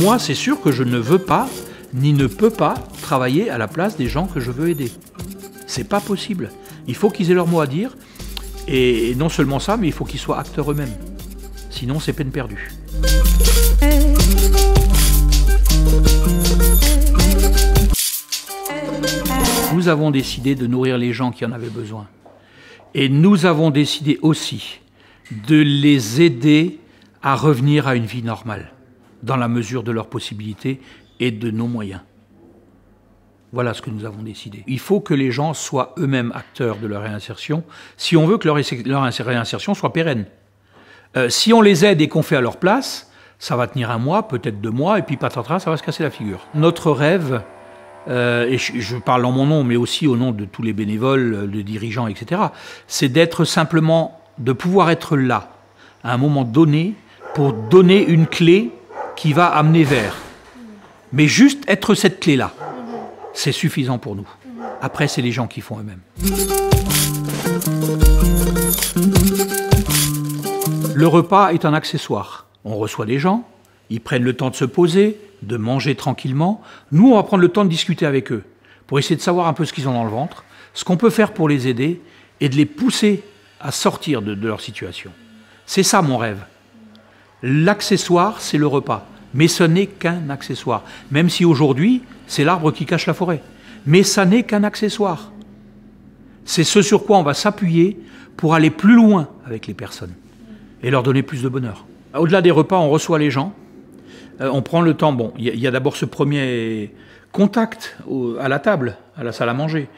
Moi, c'est sûr que je ne veux pas, ni ne peux pas, travailler à la place des gens que je veux aider. C'est pas possible. Il faut qu'ils aient leur mot à dire, et non seulement ça, mais il faut qu'ils soient acteurs eux-mêmes. Sinon, c'est peine perdue. Nous avons décidé de nourrir les gens qui en avaient besoin. Et nous avons décidé aussi de les aider à revenir à une vie normale, dans la mesure de leurs possibilités et de nos moyens. Voilà ce que nous avons décidé. Il faut que les gens soient eux-mêmes acteurs de leur réinsertion si on veut que leur, réinsertion soit pérenne. Euh, si on les aide et qu'on fait à leur place, ça va tenir un mois, peut-être deux mois, et puis patatras, ça va se casser la figure. Notre rêve, euh, et je, parle en mon nom, mais aussi au nom de tous les bénévoles, les dirigeants, etc., c'est d'être simplement, de pouvoir être là, à un moment donné, pour donner une clé qui va amener vers. Mais juste être cette clé-là, c'est suffisant pour nous. Après, c'est les gens qui font eux-mêmes. Le repas est un accessoire. On reçoit des gens, ils prennent le temps de se poser, de manger tranquillement. Nous, on va prendre le temps de discuter avec eux pour essayer de savoir un peu ce qu'ils ont dans le ventre, ce qu'on peut faire pour les aider et de les pousser à sortir de, leur situation. C'est ça mon rêve. L'accessoire, c'est le repas. Mais ce n'est qu'un accessoire. Même si aujourd'hui, c'est l'arbre qui cache la forêt. Mais ça n'est qu'un accessoire. C'est ce sur quoi on va s'appuyer pour aller plus loin avec les personnes et leur donner plus de bonheur. Au-delà des repas, on reçoit les gens, euh, on prend le temps. Bon, il y a, d'abord ce premier contact à la table, à la salle à manger.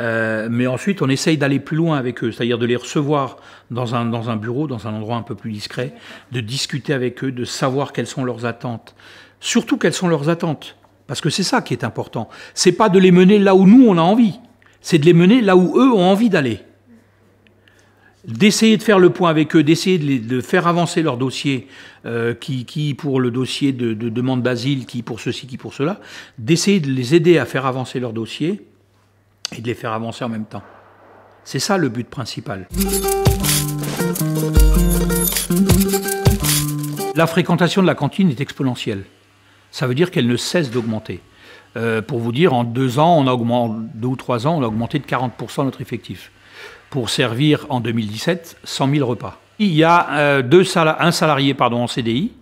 Euh, mais ensuite, on essaye d'aller plus loin avec eux, c'est-à-dire de les recevoir dans un, bureau, dans un endroit un peu plus discret, de discuter avec eux, de savoir quelles sont leurs attentes. Surtout quelles sont leurs attentes. Parce que c'est ça qui est important. C'est pas de les mener là où nous on a envie, c'est de les mener là où eux ont envie d'aller d'essayer de faire le point avec eux, d'essayer de, faire avancer leur dossier, euh, qui, qui, pour le dossier de, demande d'asile, qui pour ceci, qui pour cela, d'essayer de les aider à faire avancer leur dossier et de les faire avancer en même temps. C'est ça le but principal. La fréquentation de la cantine est exponentielle. Ça veut dire qu'elle ne cesse d'augmenter. Euh, pour vous dire, en deux ans, on a augmenté, deux ou trois ans, on a augmenté de 40% notre effectif pour servir en 2017 100 000 repas. Il y a euh, deux un salarié pardon, en CDI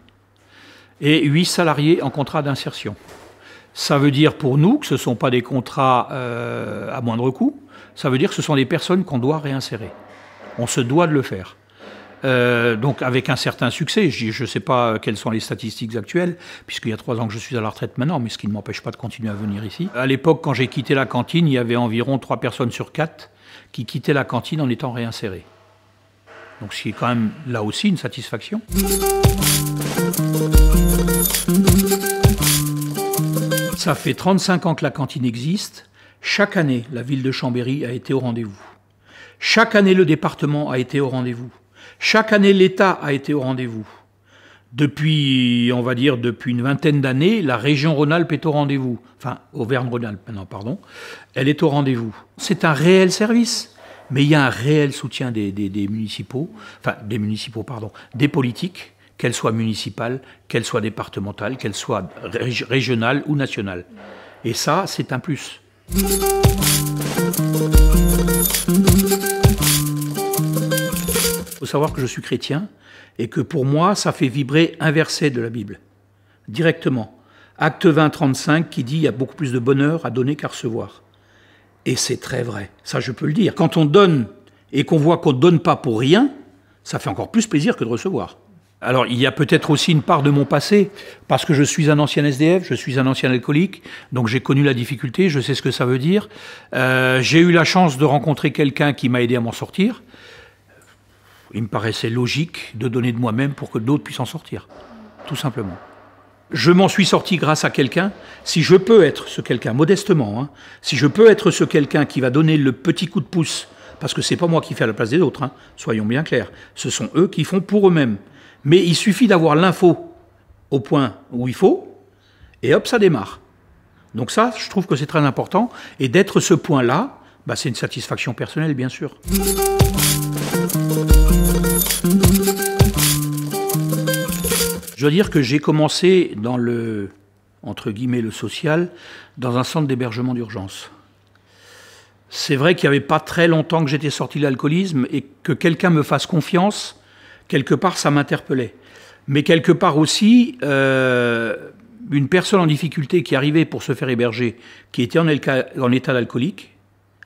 et huit salariés en contrat d'insertion. Ça veut dire pour nous que ce ne sont pas des contrats euh, à moindre coût, ça veut dire que ce sont des personnes qu'on doit réinsérer. On se doit de le faire. Euh, donc avec un certain succès. Je ne sais pas quelles sont les statistiques actuelles, puisqu'il y a trois ans que je suis à la retraite maintenant, mais ce qui ne m'empêche pas de continuer à venir ici. À l'époque, quand j'ai quitté la cantine, il y avait environ trois personnes sur quatre qui quittaient la cantine en étant réinsérés. Donc ce qui est quand même là aussi une satisfaction. Ça fait 35 ans que la cantine existe. Chaque année, la ville de Chambéry a été au rendez-vous. Chaque année, le département a été au rendez-vous. Chaque année, l'État a été au rendez-vous. Depuis, on va dire, depuis une vingtaine d'années, la région Rhône-Alpes est au rendez-vous. Enfin, Auvergne-Rhône-Alpes maintenant, pardon. Elle est au rendez-vous. C'est un réel service, mais il y a un réel soutien des, municipaux, enfin, des municipaux, pardon, des politiques, qu'elles soient municipales, qu'elles soient départementales, qu'elles soient régionales ou nationales. Et ça, c'est un plus. Il faut savoir que je suis chrétien et que pour moi, ça fait vibrer un verset de la Bible, directement. Acte 20, 35, qui dit il y a beaucoup plus de bonheur à donner qu'à recevoir. Et c'est très vrai, ça je peux le dire. Quand on donne et qu'on voit qu'on ne donne pas pour rien, ça fait encore plus plaisir que de recevoir. Alors il y a peut-être aussi une part de mon passé, parce que je suis un ancien SDF, je suis un ancien alcoolique, donc j'ai connu la difficulté, je sais ce que ça veut dire. Euh, j'ai eu la chance de rencontrer quelqu'un qui m'a aidé à m'en sortir il me paraissait logique de donner de moi-même pour que d'autres puissent en sortir. Tout simplement. Je m'en suis sorti grâce à quelqu'un. Si je peux être ce quelqu'un, modestement, hein, si je peux être ce quelqu'un qui va donner le petit coup de pouce, parce que c'est pas moi qui fais à la place des autres, hein, soyons bien clairs, ce sont eux qui font pour eux-mêmes. Mais il suffit d'avoir l'info au point où il faut, et hop, ça démarre. Donc ça, je trouve que c'est très important, et d'être ce point-là, bah, c'est une satisfaction personnelle, bien sûr. Je dois dire que j'ai commencé dans le, entre guillemets, le social, dans un centre d'hébergement d'urgence. C'est vrai qu'il n'y avait pas très longtemps que j'étais sorti de l'alcoolisme et que quelqu'un me fasse confiance, quelque part, ça m'interpellait. Mais quelque part aussi, euh, une personne en difficulté qui arrivait pour se faire héberger, qui était en, état d'alcoolique,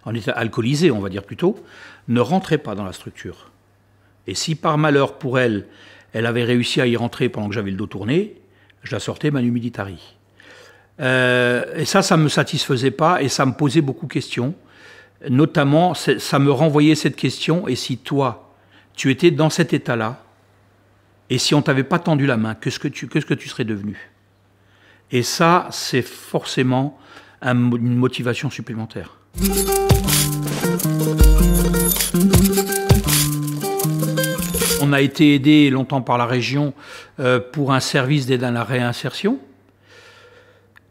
en état alcoolisé, on va dire plutôt, ne rentrait pas dans la structure. Et si par malheur pour elle, elle avait réussi à y rentrer pendant que j'avais le dos tourné, je la sortais manu militari. Euh, et ça, ça ne me satisfaisait pas et ça me posait beaucoup de questions. Notamment, ça me renvoyait cette question, et si toi, tu étais dans cet état-là, et si on t'avait pas tendu la main, qu'est-ce que tu, serais devenu? Et ça, c'est forcément une motivation supplémentaire. On a été aidé longtemps par la région euh, pour un service d'aide à la réinsertion.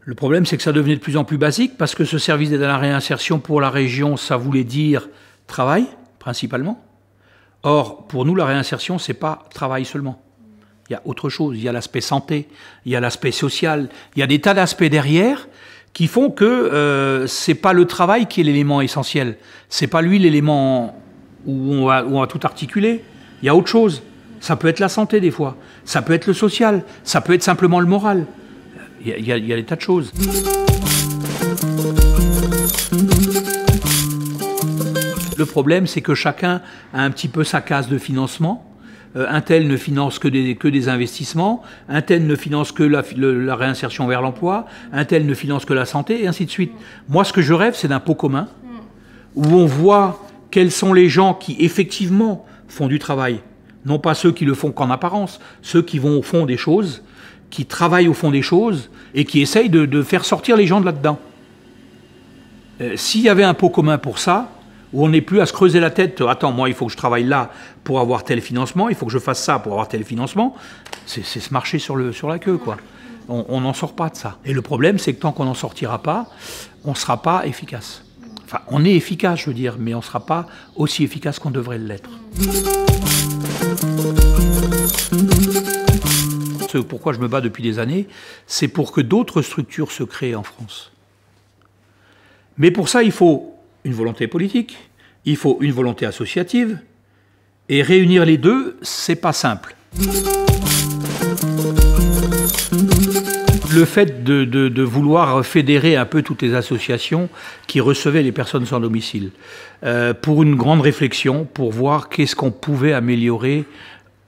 Le problème, c'est que ça devenait de plus en plus basique parce que ce service d'aide à la réinsertion pour la région, ça voulait dire travail, principalement. Or, pour nous, la réinsertion, c'est pas travail seulement. Il y a autre chose. Il y a l'aspect santé, il y a l'aspect social, il y a des tas d'aspects derrière qui font que euh, c'est pas le travail qui est l'élément essentiel. C'est pas lui l'élément où on, va, où on va tout articuler. Il y a autre chose. Ça peut être la santé des fois. Ça peut être le social. Ça peut être simplement le moral. Il y a, il y a des tas de choses. Le problème, c'est que chacun a un petit peu sa case de financement. Euh, un tel ne finance que des, investissements, un tel ne finance que la, la réinsertion vers l'emploi, un tel ne finance que la santé, et ainsi de suite. Moi, ce que je rêve, c'est d'un pot commun, où on voit quels sont les gens qui, effectivement, font du travail. Non pas ceux qui le font qu'en apparence, ceux qui vont au fond des choses, qui travaillent au fond des choses, et qui essayent de, faire sortir les gens de là-dedans. Euh, s'il y avait un pot commun pour ça, où on n'est plus à se creuser la tête, attends, moi il faut que je travaille là pour avoir tel financement, il faut que je fasse ça pour avoir tel financement, c'est se marcher sur, sur la queue, quoi. On n'en sort pas de ça. Et le problème, c'est que tant qu'on n'en sortira pas, on ne sera pas efficace. Enfin, on est efficace, je veux dire, mais on ne sera pas aussi efficace qu'on devrait l'être. Ce pourquoi je me bats depuis des années, c'est pour que d'autres structures se créent en France. Mais pour ça, il faut une volonté politique, il faut une volonté associative, et réunir les deux, c'est pas simple. Le fait de, vouloir fédérer un peu toutes les associations qui recevaient les personnes sans domicile, euh, pour une grande réflexion, pour voir qu'est-ce qu'on pouvait améliorer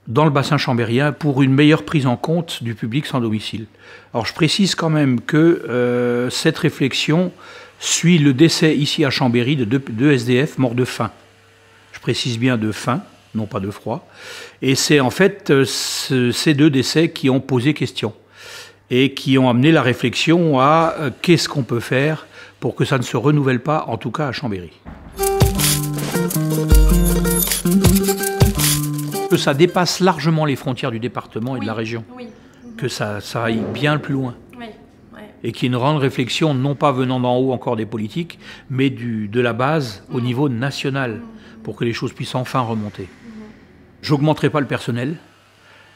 dans le bassin chambérien pour une meilleure prise en compte du public sans domicile. Alors je précise quand même que euh, cette réflexion suit le décès ici à Chambéry de deux, SDF morts de faim. Je précise bien de faim, non pas de froid. Et c'est en fait euh, ces deux décès qui ont posé question et qui ont amené la réflexion à euh, qu'est-ce qu'on peut faire pour que ça ne se renouvelle pas, en tout cas à Chambéry. Que ça dépasse largement les frontières du département et de la région. Que ça, ça aille bien plus loin et qui est une grande réflexion, non pas venant d'en haut encore des politiques, mais du, de la base au niveau national, pour que les choses puissent enfin remonter. J'augmenterai pas le personnel,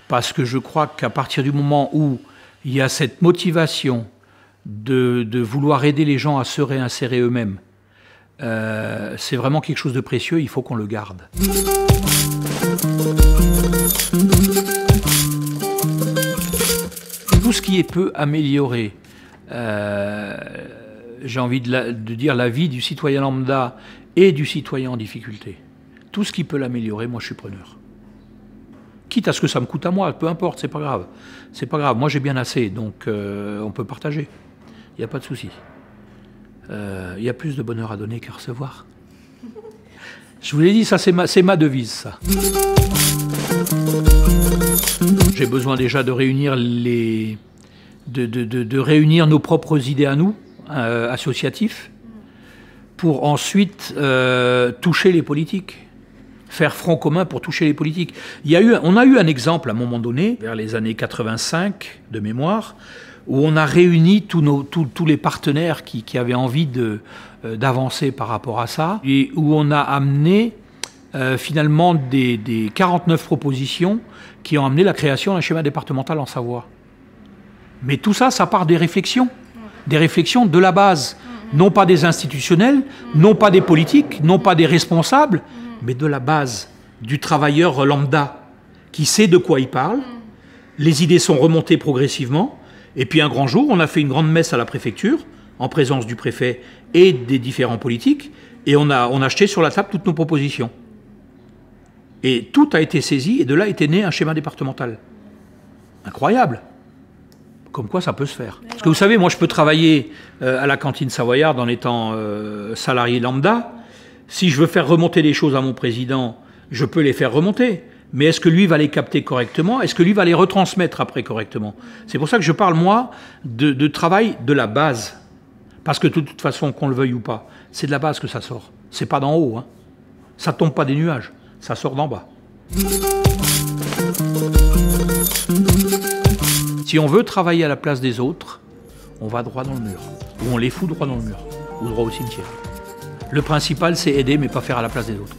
parce que je crois qu'à partir du moment où il y a cette motivation de, de vouloir aider les gens à se réinsérer eux-mêmes, euh, c'est vraiment quelque chose de précieux, il faut qu'on le garde. Tout ce qui est peu amélioré, euh, j'ai envie de, dire la vie du citoyen lambda et du citoyen en difficulté. Tout ce qui peut l'améliorer, moi je suis preneur. Quitte à ce que ça me coûte à moi, peu importe, c'est pas grave. C'est pas grave, moi j'ai bien assez, donc euh, on peut partager. Il n'y a pas de souci. Euh, il y a plus de bonheur à donner qu'à recevoir. Je vous l'ai dit, ça c'est ma, ma devise, ça. J'ai besoin déjà de réunir les, de, réunir nos propres idées à nous, euh, associatifs, pour ensuite euh, toucher les politiques, faire front commun pour toucher les politiques. Il y a eu, on a eu un exemple à un moment donné, vers les années 85 de mémoire, où on a réuni tous, nos, tous, les partenaires qui, avaient envie euh, d'avancer par rapport à ça, et où on a amené finalement des, des 49 propositions qui ont amené la création d'un schéma départemental en Savoie. Mais tout ça, ça part des réflexions, des réflexions de la base, non pas des institutionnels, non pas des politiques, non pas des responsables, mais de la base, du travailleur lambda, qui sait de quoi il parle. Les idées sont remontées progressivement, et puis un grand jour, on a fait une grande messe à la préfecture, en présence du préfet et des différents politiques, et on a, on jeté sur la table toutes nos propositions. Et tout a été saisi, et de là était né un schéma départemental. Incroyable comme quoi ça peut se faire. Parce que vous savez, moi je peux travailler euh, à la cantine savoyarde en étant euh, salarié lambda. Si je veux faire remonter les choses à mon président, je peux les faire remonter. Mais est-ce que lui va les capter correctement? Est-ce que lui va les retransmettre après correctement? C'est pour ça que je parle, moi, de, travail de la base. Parce que de toute façon, qu'on le veuille ou pas, c'est de la base que ça sort. C'est pas d'en haut. Hein. Ça tombe pas des nuages. Ça sort d'en bas. Si on veut travailler à la place des autres, on va droit dans le mur. Ou on les fout droit dans le mur. Ou droit au cimetière. Le principal, c'est aider, mais pas faire à la place des autres.